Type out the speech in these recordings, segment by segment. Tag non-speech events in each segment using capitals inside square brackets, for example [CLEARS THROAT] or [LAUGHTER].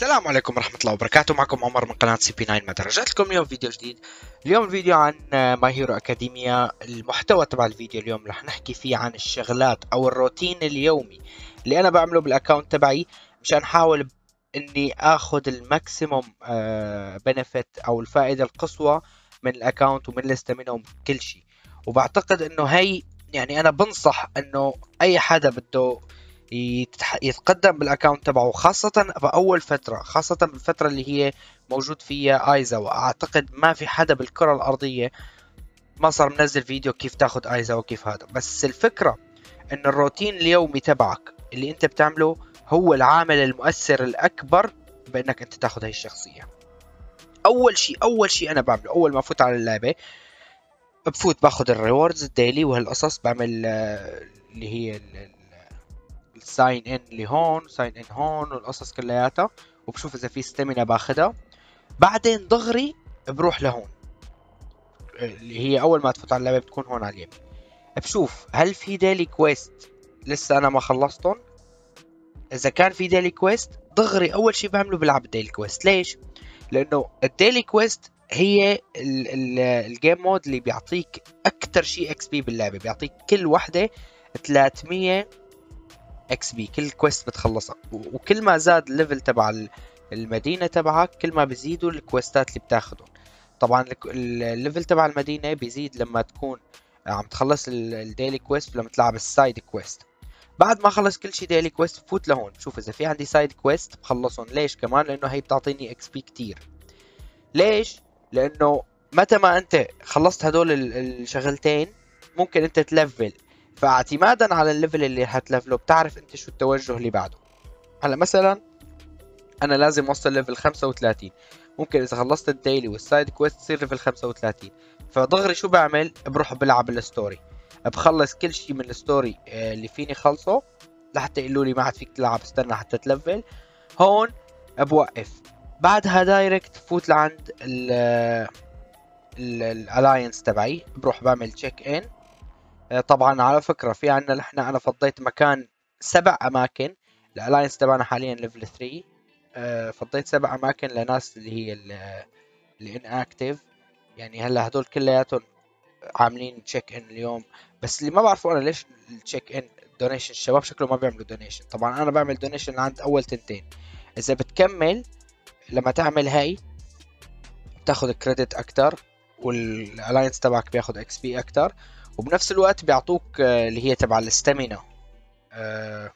السلام عليكم ورحمة الله وبركاته. معكم عمر من قناة سي بي 9 مدى رجعت لكم؟ اليوم فيديو جديد. اليوم الفيديو عن ماي هيرو اكاديميا المحتوى تبع الفيديو اليوم رح نحكي فيه عن الشغلات أو الروتين اليومي اللي أنا بعمله بال account تبعي مشان أحاول إني آخذ ال maximum benefit أو الفائدة القصوى من ال account ومن ال stamina كل شيء. وبعتقد إنه هي يعني أنا بنصح إنه أي حدا بده يتقدم بال account تبعه خاصة بأول فترة خاصة بالفترة اللي هي موجود فيها ايزا واعتقد ما في حدا بالكرة الأرضية ما صار منزل فيديو كيف تاخد ايزا وكيف هذا. بس الفكرة إن الروتين اليومي تبعك اللي أنت بتعمله هو العامل المؤثر الأكبر بإنك أنت تاخد هاي الشخصية. أول شيء أول شيء أنا بعمله أول ما أفوت على اللعبة بفوت باخد ال rewards ال daily وهالقصص بعمل آه، اللي هي ال sign in اللي هون sign in هون والقصص كلياتها. وبشوف إذا في stamina باخدها بعدين دغري بروح لهون. اللي هي أول ما تفوت على اللعبه بتكون هون على اليمين. بشوف هل في daily quest لسه أنا ما خلصتهم. إذا كان في daily quest دغري أول شيء بعمله بلعب ال daily quest ليش؟ لأنه ال daily quest هي ال game mode اللي بيعطيك أكثر شيء XP باللعبة. بيعطيك كل وحدة 300 XP كل quest بتخلصها. وكل ما زاد ال level تبع المدينة تبعك كل ما بيزيدوا ال quest ات اللي بتاخذهم طبعا ال level تبع المدينة بيزيد لما تكون عم تخلص ال daily quest ولما تلعب ال side quest بعد ما خلص كل شيء daily quest بفوت لهون. شوف إذا في عندي side quest بخلصهم. ليش كمان؟ لأنه هي بتعطيني XP كتير. ليش؟ لأنه متى ما أنت خلصت هدول الشغلتين ممكن أنت تلفل. فاعتمادا على ال level اللي حتلفله بتعرف انت شو التوجه اللي بعده. هلا مثلا أنا لازم أوصل level 35 ممكن إذا خلصت ال daily وال side quest تصير level 35 فدغري شو بعمل؟ بروح بلعب ال story بخلص كل شيء من ال story آه، اللي فيني خلصه لحتى يقولوا لي ما عاد فيك تلعب استنى حتى تلفل. هون بوقف. بعدها direct فوت لعند ال alliance تبعي. بروح بعمل check in آه، طبعا على فكرة في عنا نحن أنا فضيت مكان سبع أماكن ال alliance تبعنا حاليا level 3 آه، فضيت سبع أماكن لناس اللي هي اللي inactive يعني هلأ هدول كلياتهم عاملين check in اليوم. بس اللي ما بعرفه أنا ليش ال check in donation الشباب شكله ما بيعملوا donation طبعا أنا بعمل donation عند أول تنتين. إذا بتكمل لما تعمل هاي بتاخذ credit أكتر وال alliance تبعك بياخذ XP أكتر. وبنفس الوقت بيعطوك آه، اللي هي تبع ال stamina أه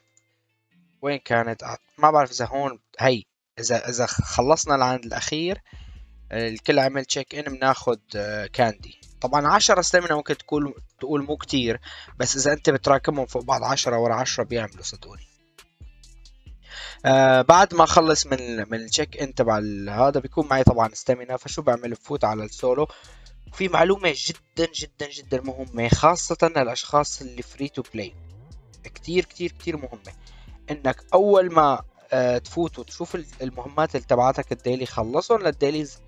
وين كانت؟ ما بعرف إذا هون هي إذا إذا خلصنا لعند الأخير الكل عمل check in بناخد candy آه، طبعا 10 stamina ممكن تقول تقول مو كتير بس إذا أنت بتراكمهم فوق بعض 10 ورا 10 بيعملوا صدقوني. آه بعد ما اخلص من من ال check in تبع هذا بيكون معي طبعا stamina فشو بعمل؟ بفوت على السولو. وفي معلومة جدا جدا جدا مهمة خاصة للأشخاص اللي free to play كتير كتير كتير مهمة. إنك أول ما آه، تفوت وتشوف المهمات اللي تبعتك ال daily خلصهم لل dailies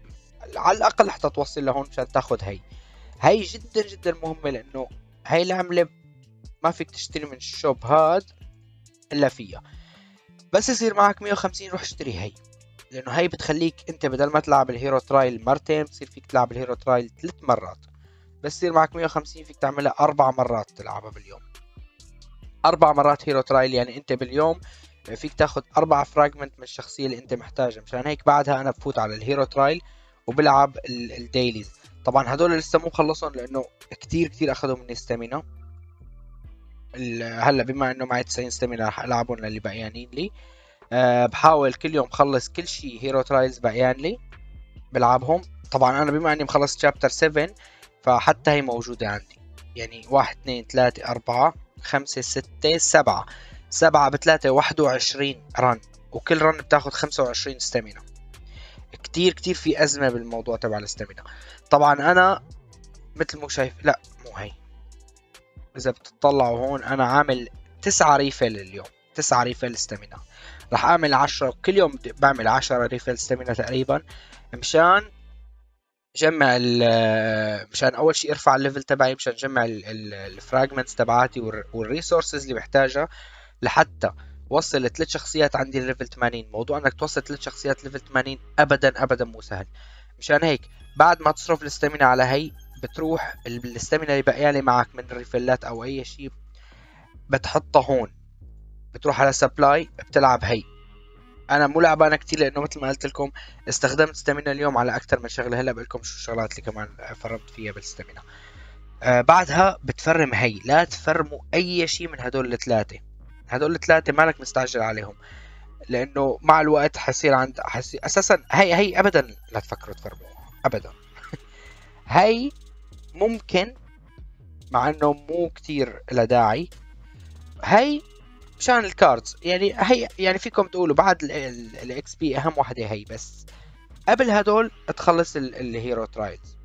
على الأقل حتى توصل لهون مشان تاخذ هي هي جدا جدا مهمة لأنه هاي العملة ما فيك تشتري من ال shop هاد إلا فيها. بس يصير معك 150 روح اشتري هي لأنه هي بتخليك أنت بدل ما تلعب ال hero trial مرتين بصير فيك تلعب ال hero trial ثلاث مرات. بس يصير معك 150 فيك تعملها أربع مرات تلعبها باليوم. أربع مرات hero trial يعني أنت باليوم فيك تاخذ أربع fragment من الشخصية اللي أنت محتاجها. مشان هيك بعدها أنا بفوت على ال hero trial وبلعب ال dailies طبعا هدول لسه مو مخلصهم لأنه كتير كتير أخذوا مني stamina هلأ بما إنه معي 90 stamina رح ألعبهم للي بقيانين لي. أه بحاول كل يوم خلص كل شيء hero trials بقيان لي بلعبهم. طبعا أنا بما إني مخلص chapter 7 فحتى هي موجودة عندي. يعني واحد اثنين ثلاثة أربعة خمسة ستة سبعة. سبعة بثلاثة واحد وعشرين run وكل run خمسة وعشرين stamina كتير كتير في أزمة بالموضوع تبع ال stamina طبعا أنا مثل مو شايف لا مو هي. إذا بتطلعوا هون أنا عامل تسعة refill اليوم. تسعة refill stamina راح اعمل عشرة كل يوم بعمل عشرة refill stamina تقريبا مشان جمع مشان أول شيء ارفع ال level تبعي مشان جمع ال fragments تبعاتي وال resources اللي بحتاجها لحتى وصل ثلاث شخصيات عندي level 80 موضوع إنك توصل ثلاث شخصيات level 80 ابدا ابدا مو سهل. مشان هيك بعد ما تصرف ال stamina على هي بتروح ال stamina اللي باقيه معك من ال refillات أو أي شيء بتحطها هون. بتروح على supply بتلعب هي. أنا مو لعبانة كتير لأنه مثل ما قلت لكم استخدمت stamina اليوم على أكثر من شغلة. هلأ بقول لكم شو الشغلات اللي كمان farmت فيها بال stamina آه بعدها بت farm هي. لا ت farmوا أي شيء من هدول الثلاثة. هدول الثلاثة مالك مستعجل عليهم. لأنه مع الوقت حيصير عند حسي... أساسا هي هي ابدا لا تفكروا ت farmوها. ابدا. [LAUGHS] هي ممكن مع إنه مو كتير لها داعي هي مشان ال cards. يعني هي يعني فيكم تقولوا بعد ال XP أهم وحده هي بس. قبل هدول تخلص ال hero trials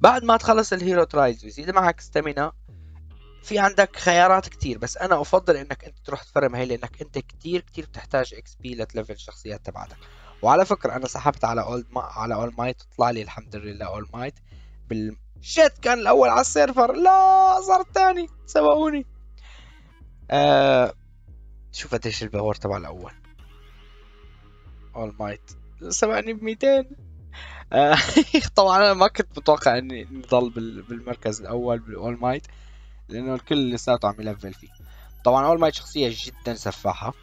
بعد ما تخلص ال hero trials ويزيد معك stamina في عندك خيارات كتير بس أنا أفضل إنك أنت تروح ت farm هي لأنك أنت كتير كتير بتحتاج XP لت level الشخصيات تبعتك. وعلى فكرة أنا سحبت على All M على All Might طلع لي الحمد لله All Might بال شيت كان الأول على ال server. لا صار الثاني. سبقوني. آه شوف قديش ال power تبع الأول. All Might سبقني ب 200 آه [LAUGHS] طبعا أنا ما كنت متوقع إني نضل بالمركز الأول بال All Might لأنه الكل لساته عم ي level فيه. طبعا All Might شخصية جدا سفاحة.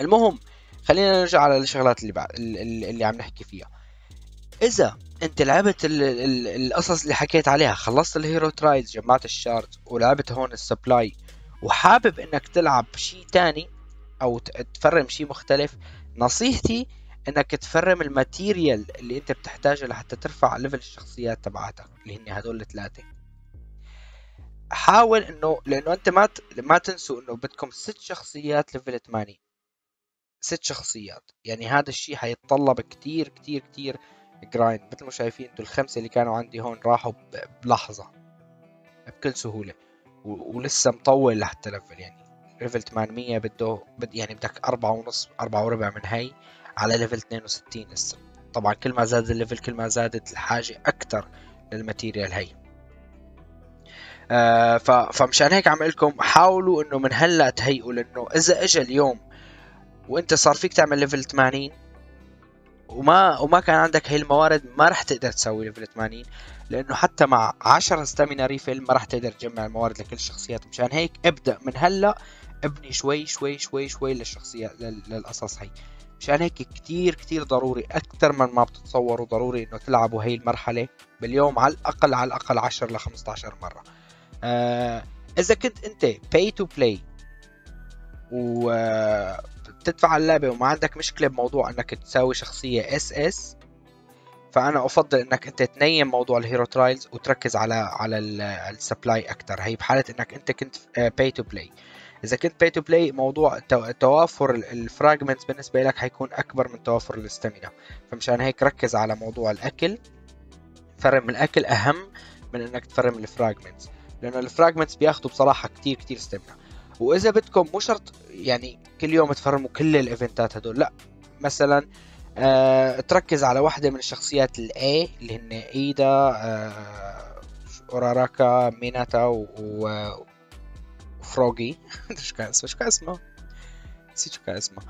المهم خلينا نرجع على الشغلات اللي بعد اللي عم نحكي فيها. إذا أنت لعبت ال ال القصص اللي حكيت عليها خلصت ال hero trials جمعت ال shard ولعبت هون ال supply وحابب إنك تلعب شيء تاني أو ت farm شيء مختلف نصيحتي إنك ت farm ال material اللي أنت بتحتاجه لحتى ترفع level الشخصيات تبعاتك اللي هن هدول الثلاثه حاول إنه لأنه أنت ما ت... ما تنسوا إنه بدكم ست شخصيات level 80 ست شخصيات. يعني هذا الشيء حيتطلب كتير كتير كتير grind مثل ما شايفين أنتم الخمسة اللي كانوا عندي هون راحوا بلحظة بكل سهولة. ولسه مطول لحتى level يعني level 800 بده بد يعني بدك أربعة ونص أربعة وربع من هي على level 62 لسه. طبعا كل ما زاد ال level كل ما زادت الحاجة أكتر لل material هي آه فمشان هيك عم لكم حاولوا إنه من هلأ تهيئوا لإنه إذا اجى اليوم وإنت صار فيك تعمل level 80 وما وما كان عندك هي الموارد ما راح تقدر تسوي level 80 لأنه حتى مع 10 stamina refill ما راح تقدر تجمع الموارد لكل الشخصيات مشان هيك ابدأ من هلأ ابني شوي شوي شوي شوي للشخصيات للقصص هي. مشان هيك كتير كتير ضروري أكثر من ما بتتصوروا ضروري إنه تلعبوا هي المرحله باليوم على الأقل على الأقل 10 ل 15 مرة. آه إذا كنت أنت pay to play و بتدفع اللعبة وما عندك مشكلة بموضوع إنك تساوي شخصية SS فأنا أفضل إنك أنت تنيم موضوع ال hero trials وتركز على على ال supply أكثر هي بحالة إنك أنت كنت pay to play إذا كنت pay to play موضوع توافر ال fragments بالنسبة لك حيكون أكبر من توافر ال stamina فمشان هيك ركز على موضوع الأكل. farm الأكل أهم من إنك ت farm ال fragments لأنه الفراجمنتس بياخذوا بصراحة كتير كتير استامينا وإذا بدكم مو شرط يعني كل يوم تفرموا كل الإيفنتات هدول لا. مثلا آه تركز على واحدة من الشخصيات الاي اللي هن إيدا آه اوراراكا ميناتا و, وفروغي. [LAUGHS] شو كان اسمه؟ شو كان اسمه؟ نسيت شو كان اسمه.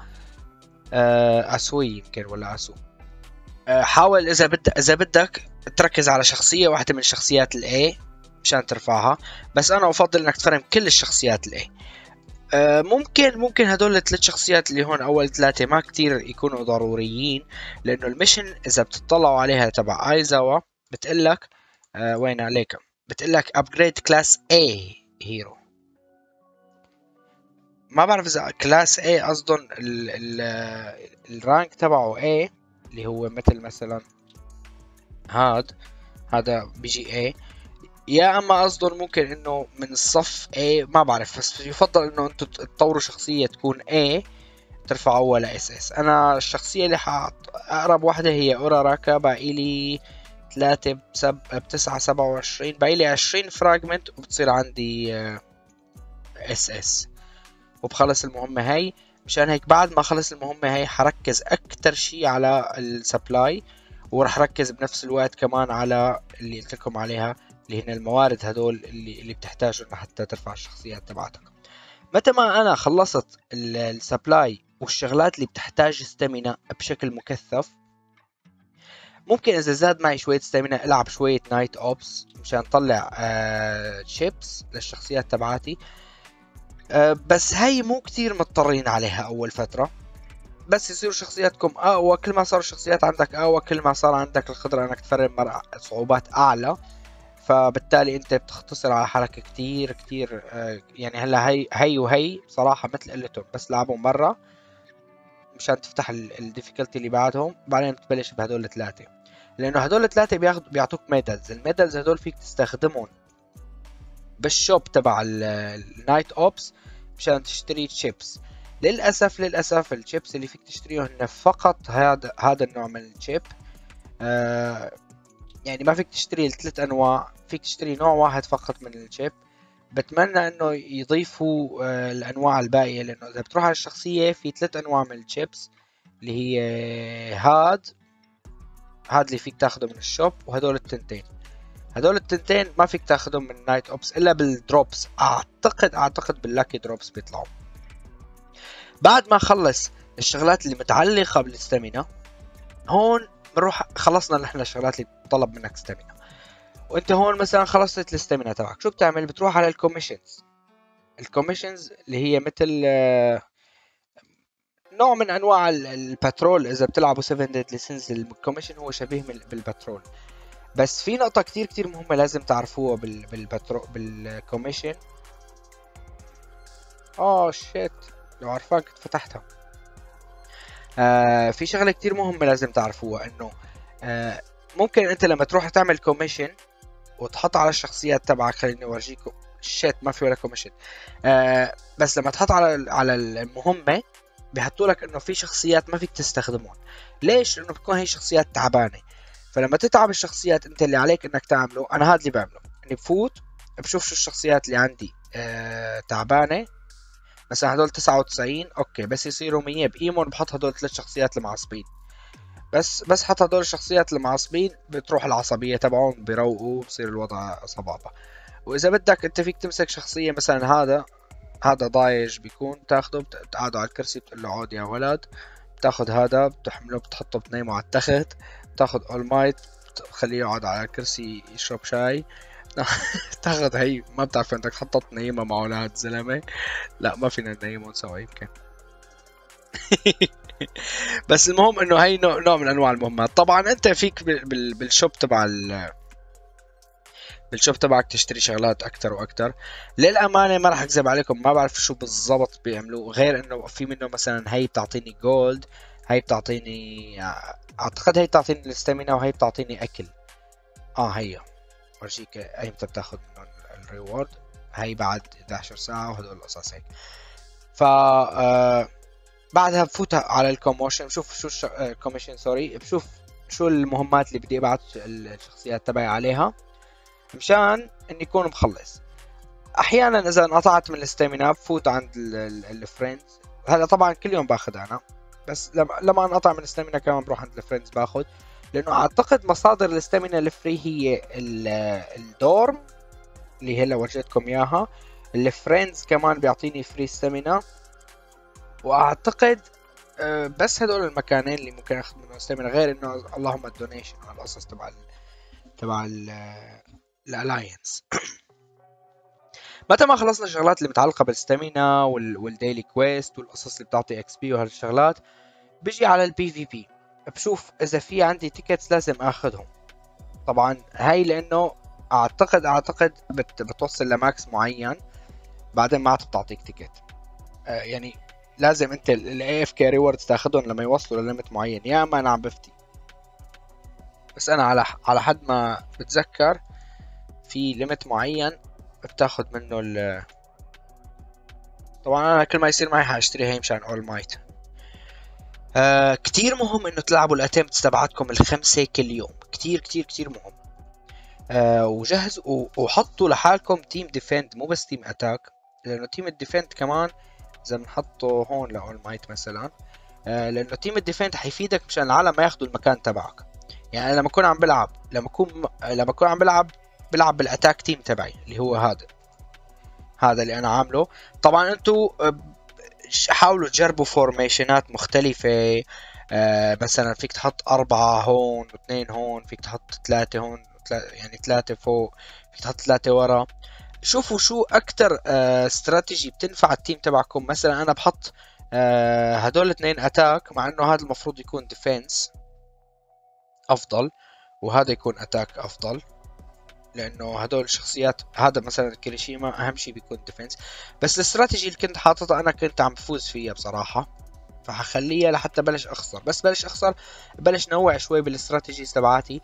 آه أسوي يمكن ولا أسو. آه حاول إذا بدك إذا بدك تركز على شخصية واحدة من شخصيات ال A مشان ترفعها بس أنا أفضل إنك تفرم كل الشخصيات ال A ممكن ممكن هدول الثلاث شخصيات اللي هون أول ثلاثة ما كتير يكونوا ضروريين لأنه ال mission إذا بتطلعوا عليها تبع آيزاوا بتقلك آه وين عليك؟ بتقلك upgrade class A hero ما بعرف إذا class A قصدهم ال rank تبعه A اللي هو مثل مثلا هاد هذا بيجي A. يا أما قصدهم ممكن إنه من الصف A ما بعرف بس يفضل إنه أنتم تطوروا شخصية تكون A ترفعوها ل S أنا الشخصية اللي حاط أقرب واحدة هي اوراراكا باقي لي ثلاثة بسب بتسعة سبعة وعشرين باقي لي عشرين fragment وبتصير عندي SS. وبخلص المهمة هاي. مشان هيك بعد ما خلص المهمة هاي حركز أكتر شي على ال supply وراح ركز بنفس الوقت كمان على اللي قلت لكم عليها. اللي هن الموارد هدول اللي اللي بتحتاجهم حتى ترفع الشخصيات تبعتك. متى ما أنا خلصت ال supply والشغلات اللي بتحتاج stamina بشكل مكثف ممكن إذا زاد معي شوية stamina ألعب شوية night ops مشان اطلع آه شيبس للشخصيات تبعاتي. آه بس هاي مو كتير مضطرين عليها أول فترة. بس يصيروا شخصياتكم أقوى. كل ما صار الشخصيات عندك أقوى كل ما صار عندك القدرة إنك تفرم صعوبات أعلى. فبالتالي انت بتختصر على حالك كتير كتير آه يعني هلا هي هي وهي بصراحه مثل قلتهم بس لعبهم مرة مشان تفتح ال difficulty اللي بعدهم بعدين تبلش بهدول الثلاثة. لأنه هدول الثلاثة بياخذوا بيعطوك medals ال medals هدول فيك تستخدمهم بال shop تبع ال night ops مشان تشتري تشيبس للأسف للأسف الشيبس اللي فيك تشتريهم فقط هذا هذا النوع من ال chip آه يعني ما فيك تشتري الثلاث أنواع فيك تشتري نوع واحد فقط من ال chip. بتمنى إنه يضيفوا آه الأنواع الباقية لأنه إذا بتروح على الشخصية في ثلاث أنواع من الشيبس اللي هي هاد هاد اللي فيك تاخده من ال shop وهدول التنتين. هدول التنتين ما فيك تاخدهم من night ops إلا بال drops. أعتقد أعتقد بال lucky drops بيطلعوا. بعد ما اخلص الشغلات اللي متعلقة بال stamina هون بنروح خلصنا نحن الشغلات اللي بتطلب منك ستامينا وانت هون مثلا خلصت ال stamina تبعك. شو بتعمل؟ بتروح على ال commissions ال commissions اللي هي مثل آه، نوع من أنواع ال patrol إذا بتلعبوا 7 Deadly Sins ال commission هو شبيه بال patrol بس في نقطة كتير كتير مهمة لازم تعرفوها بال patrol بال commission آه shit لو عرفان كنت فتحتها. آه في شغلة كتير مهمة لازم تعرفوها. إنه آه ممكن انت لما تروح تعمل commission وتحط على الشخصيات تبعك خليني اورجيكم. shit ما في ولا commission آه بس لما تحط على على المهمة بيحطوا لك إنه في شخصيات ما فيك تستخدمهم ليش؟ لأنه بتكون هي شخصيات تعبانة. فلما تتعب الشخصيات أنت اللي عليك إنك تعمله أنا هذا اللي بعمله. إني بفوت بشوف شو الشخصيات اللي عندي آه تعبانة. مثلا هدول 99 أوكي بس يصيروا 100 بايمون بحط هدول ثلاث شخصيات المعصبين بس بس حط هدول الشخصيات المعصبين بتروح العصبية تبعهم بيروقوا بصير الوضع صبابة. وإذا بدك أنت فيك تمسك شخصية مثلا هذا هذا ضايج بيكون تاخده بتقعده على الكرسي بتقول له عود يا ولد. بتاخد هذا بتحمله بتحطه بتنيمه على التخت. بتاخد اول مايت بتخليه يقعد على الكرسي يشرب شاي. [LAUGHS] تاخذ هي ما بتعرف إنك تحطها تنيمها مع أولاد زلمة. لا ما فينا ننيمهم سوا يمكن. [LAUGHS] بس المهم إنه هي نوع, من أنواع المهمات. طبعا أنت فيك بالشوب تبع بال shop تبعك تشتري شغلات أكثر وأكثر للأمانة ما راح أكذب عليكم ما بعرف شو بالضبط بيعملوه غير إنه في منه مثلا هي بتعطيني gold هي بتعطيني أعتقد هي بتعطيني ال stamina وهي بتعطيني أكل. آه هي. ورجيك ايمتى بتاخذ منهم ال reward هي بعد 11 ساعة وهدول القصص هيك. ف آه بعدها بفوت على ال commission بشوف شو ال commission sorry بشوف شو المهمات اللي بدي ابعت الشخصيات تبعي عليها مشان إني اكون مخلص. أحيانا إذا انقطعت من ال stamina بفوت عند ال friends هلا طبعا كل يوم باخذ أنا بس لما لما انقطع من ال stamina كمان بروح عند ال friends باخذ لأنه أعتقد مصادر ال stamina ال free هي ال dorm اللي هلا ورجيتكم إياها. ال friends كمان بيعطيني free stamina وأعتقد آه، بس هدول المكانين اللي ممكن أخذ منهم stamina غير إنه اللهم ال donation القصص تبع تبع ال alliance [CLEARS THROAT] متى ما خلصنا الشغلات اللي متعلقة بال stamina وال daily quest والقصص اللي بتعطي XP وهالشغلات بيجي على ال PVP بشوف إذا في عندي tickets لازم آخذهم. طبعا هاي لأنه أعتقد أعتقد بت بتوصل ل max معين بعدين ما عاد بتعطيك ticket آه يعني لازم انت ال AFK rewards تاخذهم لما يوصلوا لل limit معين. يا اما أنا عم بفتي. بس أنا على على حد ما بتذكر في limit معين بتاخذ منه ال طبعا أنا كل ما يصير معي حاشتري هي مشان All Might آه كتير مهم إنه تلعبوا ال attempts تبعتكم الخمسة كل يوم. كتير كتير كتير مهم. آه وجهزوا وحطوا لحالكم team defend مو بس team attack لأنه team ال defend كمان إذا بنحطه هون ل All Might مثلا آه لأنه team ال defend حيفيدك مشان العالم ما ياخذوا المكان تبعك. يعني لما أكون عم بلعب لما أكون لما أكون عم بلعب بلعب بال attack team تبعي اللي هو هذا. هذا اللي أنا عامله. طبعا انتو حاولوا تجربوا formationات مختلفة آه مثلا فيك تحط أربعة هون واثنين هون فيك تحط ثلاثة هون يعني ثلاثة فوق فيك تحط ثلاثة ورا. شوفوا شو أكتر آه استراتيجي بتنفع ال team تبعكم. مثلا أنا بحط آه هدول الاثنين attack مع إنه هذا المفروض يكون defense أفضل وهذا يكون attack أفضل لأنه هدول الشخصيات هذا مثلا كيريشيما أهم شيء بيكون defense بس الاستراتيجي اللي كنت حاططها أنا كنت عم بفوز فيها بصراحة فحخليها لحتى بلش أخسر. بس بلش أخسر بلش نوع شوي بال strategies تبعاتي.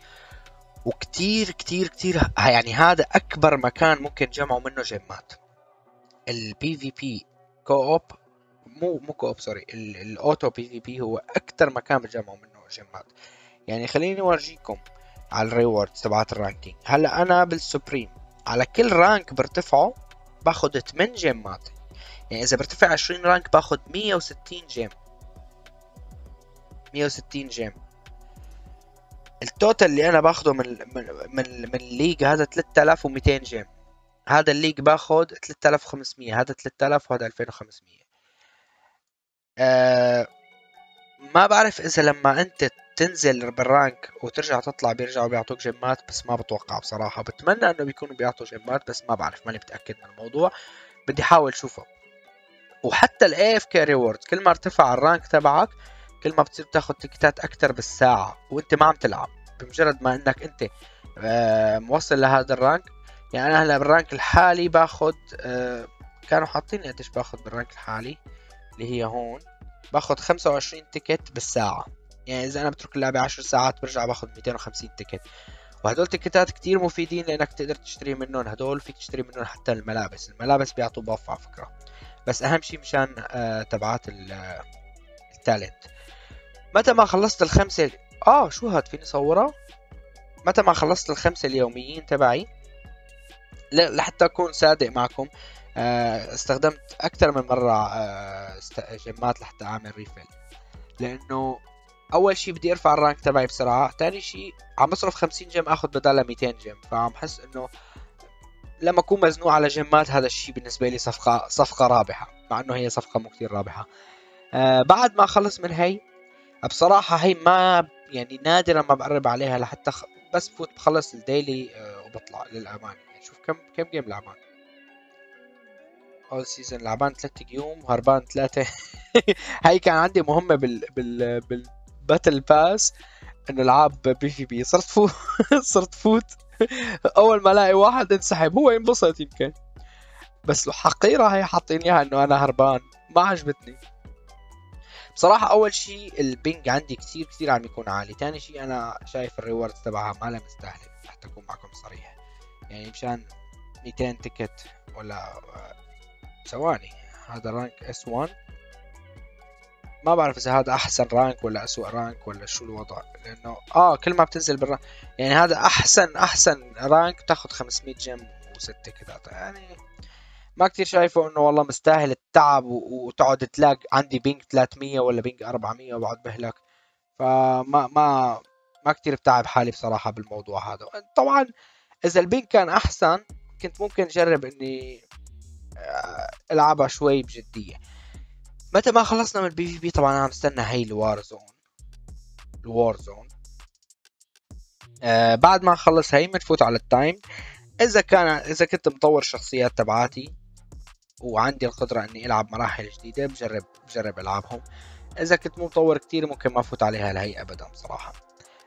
وكتير كتير كتير يعني هذا أكبر مكان ممكن تجمعوا منه gem ات. ال PVP co-op مو مو co-op sorry ال auto PVP هو أكثر مكان بتجمعوا منه gem ات. يعني خليني أورجيكم على ال rewards تبعت ال ranking. هلأ أنا بال supreme على كل rank برتفعه باخذ 8 gem ات. يعني إذا برتفع 20 rank باخذ 160 gem. 160 gem. ال total اللي أنا باخده من من من, من ال league هذا 3200 gem. هذا ال league باخذ 3500 هذا 3000 وهذا 2500 أه ما بعرف إذا لما أنت تنزل بال rank وترجع تطلع بيرجعوا بيعطوك gem ات بس ما بتوقع بصراحة. بتمنى إنه بيكونوا بيعطوا gem ات بس ما بعرف ماني متأكد من الموضوع. بدي أحاول شوفه وحتى ال AFK reward كل ما ارتفع ال rank تبعك كل ما بتصير تاخذ ticket ات أكثر بالساعة وأنت ما عم تلعب. بمجرد ما إنك أنت آه، موصل لهذا ال rank يعني أنا هلا بال rank الحالي باخذ آه، كانوا حاطين قديش باخذ بال rank الحالي؟ اللي هي هون. باخذ 25 ticket بالساعة. يعني إذا أنا بترك اللعبة 10 ساعات برجع باخذ 250 ticket. وهدول ticket ات كتير مفيدين لإنك تقدر تشتري منهم. هدول فيك تشتري منهم حتى الملابس. الملابس بيعطوا buff على فكرة. بس أهم شيء مشان آه تبعات ال talent. متى ما خلصت الخمسة آه شو هاد فيني صورها؟ متى ما خلصت الخمسة اليوميين تبعي؟ لحتى أكون صادق معكم. آه استخدمت أكثر من مرة آه gem ات لحتى أعمل refill. لأنه أول شيء بدي أرفع ال rank تبعي بسرعة ثاني شيء عم بصرف 50 gem آخذ بدالها 200 gem فعم حس إنه لما أكون مزنوق على gem ات هذا الشيء بالنسبة لي صفقة صفقة رابحة مع إنه هي صفقة مو كثير رابحة. آه بعد ما اخلص من هي بصراحة هي ما يعني نادرا ما بقرب عليها لحتى خ... بس بفوت بخلص ال daily آه وبطلع للأمان. يعني شوف كم كم game لعبان اول season لعبان ثلاثة game وهربان ثلاثة. [LAUGHS] هاي كان عندي مهمة بال بال بال battle pass إنه العاب PVP. صرت فوت [LAUGHS] صرت فوت. أول ما ألاقي واحد انسحب هو ينبسط يمكن. بس حقيرة هي حاطين إياها إنه أنا هربان. ما عجبتني. بصراحة أول شيء ال ping عندي كثير كثير عم يكون عالي، ثاني شيء أنا شايف ال reward تبعها ما لها مستاهلة حتى أكون معكم صريح، يعني مشان 200 ticket ولا ثواني هذا rank S 1 ما بعرف إذا هذا أحسن rank ولا اسوء rank ولا شو الوضع لأنه آه كل ما بتنزل بال rank يعني هذا أحسن أحسن rank تاخذ 500 gem وستة كذا يعني ما كتير شايفه إنه والله مستاهل التعب وتقعد تلاقي عندي ping 300 ولا ping 400 وبقعد بهلك فما ما ما كتير بتعب حالي بصراحة بالموضوع هذا. طبعا إذا ال ping كان أحسن كنت ممكن أجرب إني آه، ألعبها شوي بجدية. متى ما خلصنا من ال PVP طبعا أنا مستنى هي ال war zone ال war zone آه بعد ما نخلص هي بنفوت على التايم. إذا كان إذا كنت مطور الشخصيات تبعاتي وعندي القدرة إني ألعب مراحل جديدة بجرب بجرب العبهم إذا كنت مو مطور كتير ممكن ما أفوت عليها لهي ابدا بصراحة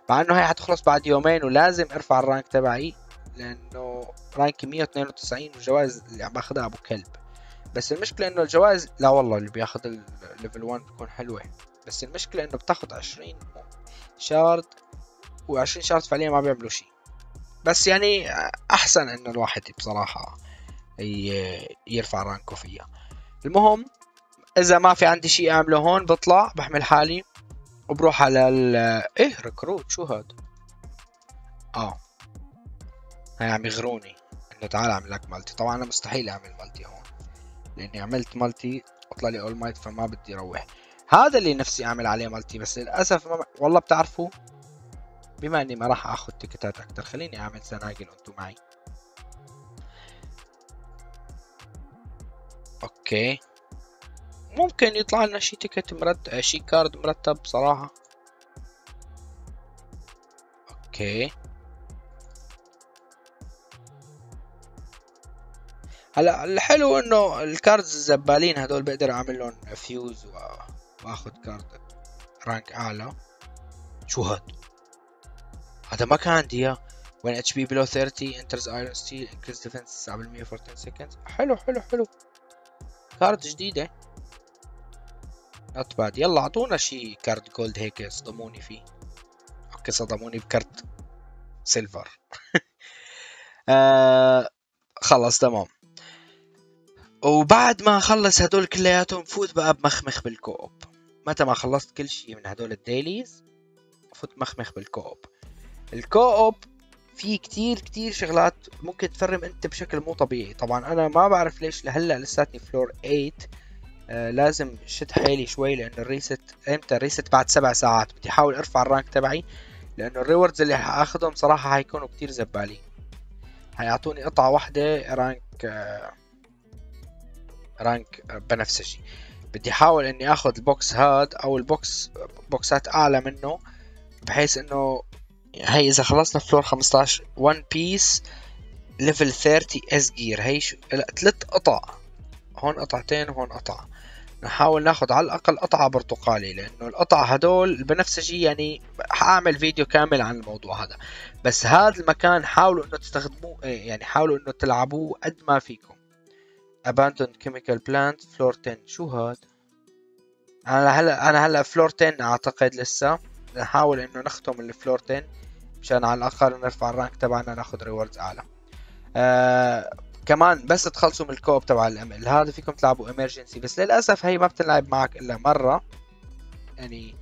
مع إنه هي حتخلص بعد يومين ولازم أرفع ال rank تبعي لأنه rank 192 والجوائز اللي عم باخذها أبو كلب. بس المشكلة إنه الجوائز لا والله اللي بياخذ ال level 1 بتكون حلوة. بس المشكلة إنه بتاخذ 20 shard و20 shard فعليا ما بيعملوا شيء. بس يعني أحسن إنه الواحد بصراحة يرفع rank و فيها. المهم إذا ما في عندي شيء أعمله هون بطلع بحمل حالي وبروح على ال إيه recruit شو هاد؟ آه. هاي عم يغروني إنه تعال أعمل لك multi طبعا أنا مستحيل أعمل multi هون لأني عملت multi وطلع لي All Might فما بدي أروح هذا اللي نفسي أعمل عليه multi بس للأسف ما والله بتعرفوا بما إني ما راح آخذ ticket ات أكثر خليني أعمل single أنتم معي okay. ممكن يطلع لنا شي ticket مرتب شي card مرتب صراحة. okay. هلا الحلو إنه ال cards الزبالين هدول بقدر أعمل لهم فيوز وآخذ card rank أعلى. شو هاد؟ هذا ما كان عندي إياه. When HP below 30 enters iron steel increase defense 7% for 10 seconds. حلو حلو حلو. card جديدة. not bad يلا أعطونا شي card gold هيك صدموني فيه. okay صدموني ب card silver [LAUGHS] آه خلص تمام. وبعد ما اخلص هدول كلياتهم فوت بقى بمخمخ بال co-op. متى ما خلصت كل شيء من هدول ال dailies فوت مخمخ بال co-op. ال co-op في كتير كتير شغلات ممكن تفرم انت بشكل مو طبيعي. طبعا أنا ما بعرف ليش لهلأ لساتني floor 8 آه لازم شد حيلي شوي لأنه ال reset إمتى؟ ال reset بعد سبع ساعات. بدي أحاول أرفع ال rank تبعي لأنه ال rewards اللي حاخذهم صراحة هيكونوا كتير زبالين. هيعطوني قطعة واحدة rank آه rank بنفسجي بدي أحاول إني آخذ ال box هاد أو ال box بوكسات أعلى منه بحيث إنه هي إذا خلصنا floor 15 1 piece level 30 S gear هي شو لا ثلاث قطع. هون قطعتين وهون قطعة نحاول ناخذ على الأقل قطعة برتقالي لأنه القطع هدول البنفسجي يعني حأعمل فيديو كامل عن الموضوع هذا. بس هذا المكان حاولوا إنه تستخدموه يعني حاولوا إنه تلعبوه قد ما فيكم. Abandoned chemical plant floor 10 شو هاد؟ أنا هلا أنا هلا floor 10 أعتقد لسه. نحاول إنه نختم ال floor 10 مشان على الأقل نرفع ال rank تبعنا ناخذ rewards أعلى. آه كمان بس تخلصوا من ال co-op تبع هذا فيكم تلعبوا emergency بس للأسف هي ما بتلعب معك إلا مرة. يعني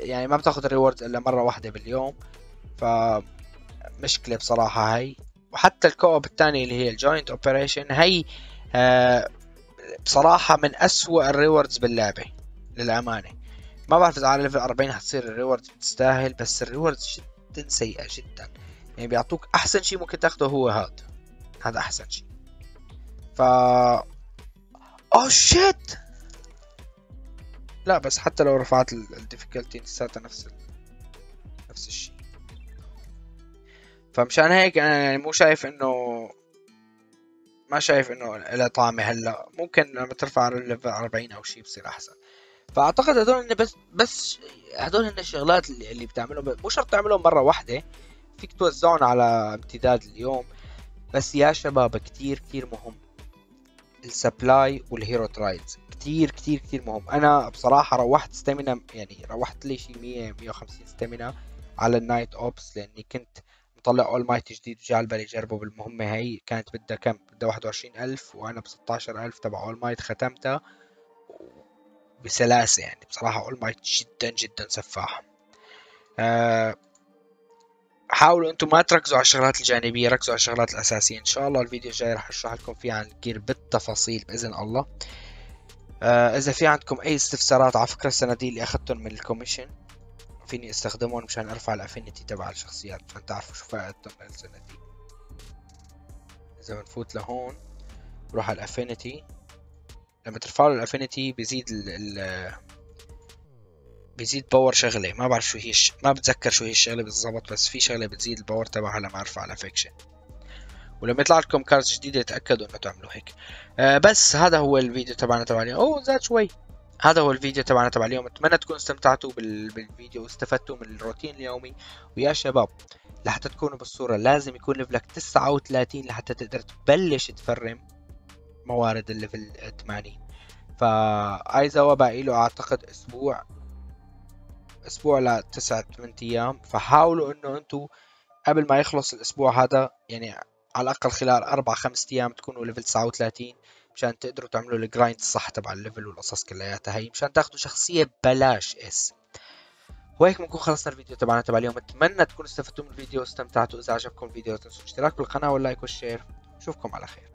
يعني ما بتاخذ ال rewards إلا مرة واحدة باليوم. ف مشكلة بصراحة هي وحتى ال co-op الثاني اللي هي ال joint operation هي آه بصراحة من أسوأ ال rewards باللعبة للأمانة. ما بعرف إذا على level 40 حتصير ال rewards بتستاهل بس ال rewards جدا سيئة جدا. يعني بيعطوك أحسن شيء ممكن تاخده هو هذا هذا أحسن شيء. ف oh shit لا بس حتى لو رفعت ال difficulty لساتها نفس ال... نفس الشيء. فمشان هيك أنا يعني مو شايف إنه ما شايف إنه لها طعمه هلا ممكن لما ترفع ال level 40 أو شيء بصير أحسن. فأعتقد هدول بس بس هدول هن الشغلات اللي, اللي بتعملهم مو شرط تعملهم مرة واحدة فيك توزعهم على امتداد اليوم. بس يا شباب كتير كتير مهم. ال supply وال hero trials. كتير كتير كتير مهم. أنا بصراحة روحت stamina يعني روحت لي شي 100 150 stamina على ال night ops لأني كنت مطلع All Might جديد وجا على بالي اجربه بالمهمة هي. كانت بدها كم؟ بدها 21000 وأنا ب 16000 تبع All Might ختمتها. بسلاسة يعني. بصراحة All Might جدا جدا سفاح. أه حاولوا أنتم ما تركزوا على الشغلات الجانبية ركزوا على الشغلات الأساسية. إن شاء الله الفيديو الجاي راح أشرح لكم فيه عن ال gear بالتفاصيل بإذن الله. آه إذا في عندكم أي استفسارات على فكرة الصناديق اللي أخذتهم من ال commission فيني أستخدمهم مشان أرفع ال affinity تبع الشخصيات. مشان تعرفوا شو فائدتهم الصناديق إذا بنفوت لهون بروح على ال affinity. لما ترفعوا ال affinity بيزيد ال بيزيد power شغلة. ما بعرف شو هي الش... ما بتذكر شو هي الشغلة بالضبط بس في شغلة بتزيد ال power تبعها لما أرفع ال affection ولما يطلع لكم cards جديدة تأكدوا إنه تعملوا هيك. آه بس هذا هو الفيديو تبعنا تبع اليوم. أوه زاد شوي. هذا هو الفيديو تبعنا تبع اليوم. أتمنى تكونوا استمتعتوا بال... بالفيديو واستفدتوا من الروتين اليومي. ويا شباب لحتى تكونوا بالصورة لازم يكون level ك 39 لحتى تقدر تبلش تفرم. موارد ال level 80 ف Aizawa باقي له أعتقد أسبوع أسبوع لتسعة ثمانية أيام. فحاولوا إنه أنتم قبل ما يخلص الأسبوع هذا يعني على الأقل خلال أربع خمس أيام تكونوا level 39 مشان تقدروا تعملوا ال grind الصح تبع ال level والقصص كلياتها هي مشان تاخذوا شخصية بلاش S وهيك بنكون خلصنا الفيديو تبعنا تبع اليوم. أتمنى تكونوا استفدتوا من الفيديو واستمتعتوا. إذا عجبكم الفيديو لا تنسوا الاشتراك بالقناة وال like وال share نشوفكم على خير.